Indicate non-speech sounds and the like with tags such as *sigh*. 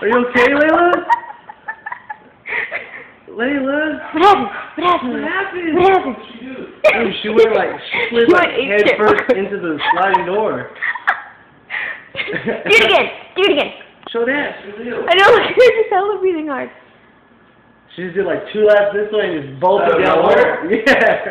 Are you okay, Layla? Layla? What happened? What happened? What happened? What happened? Dude, oh, she went like she slid like head shit first into the sliding door. Do it again. Do it again. Show that. I know. *laughs* Look, you, just hella breathing hard. She just did like two laps this way and just bolted down. *laughs* Yeah.